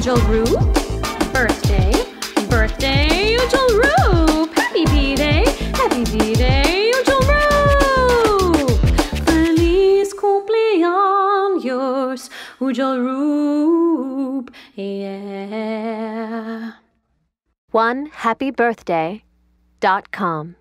Ujal Roop. Birthday, birthday, Ujjalroop. Happy B Day, happy B Day, Ujal Feliz cumpleaños, Ujjalroop. Yeah. One happy birthday dot com.